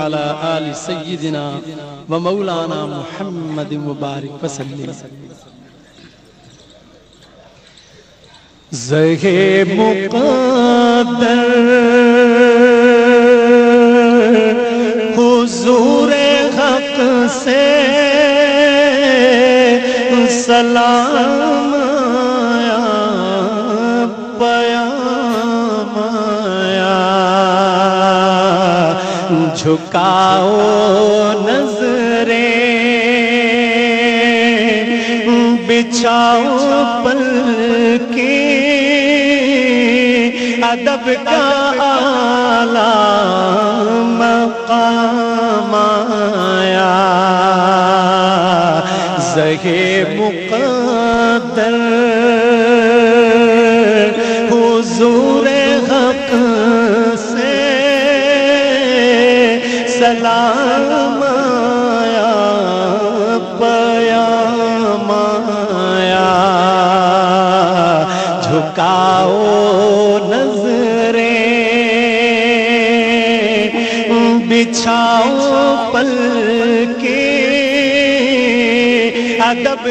على آل سيدنا ومولانا محمد مبارك وسلم. زہے مقدر حضور حق سے سلام جھکاؤ نظریں بچھاؤ پل کے ادب کا آلہ مقام آیا۔ زہے مقدر حضور حق سلام آیا پیام آیا۔ جھکاؤ نظریں بچھاؤ پل کے۔ ادب